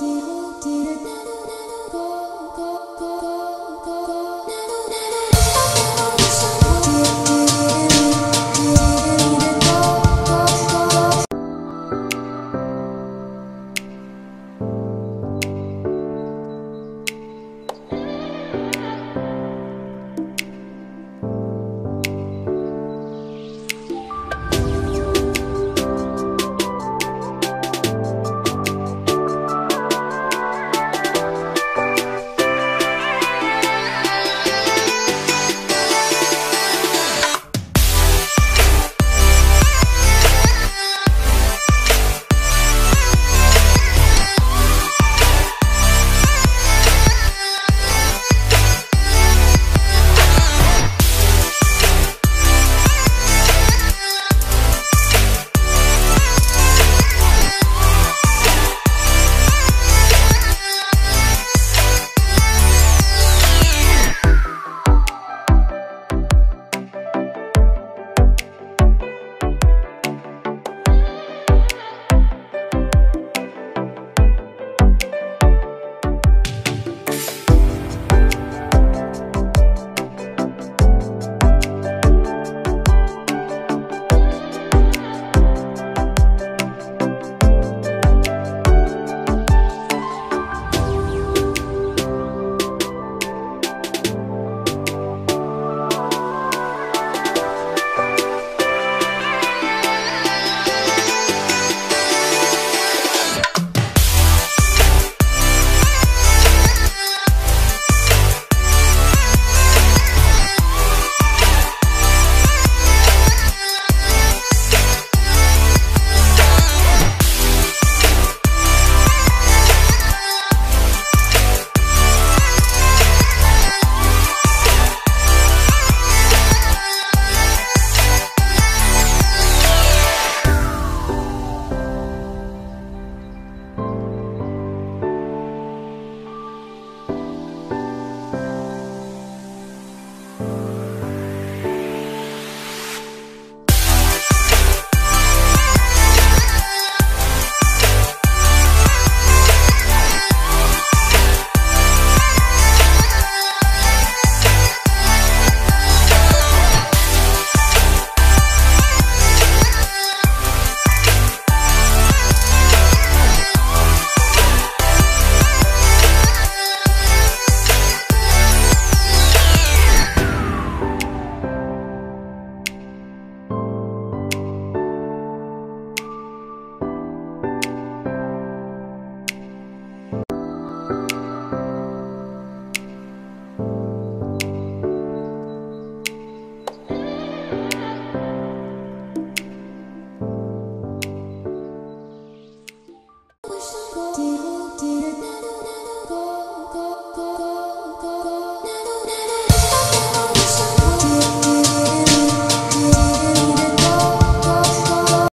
day.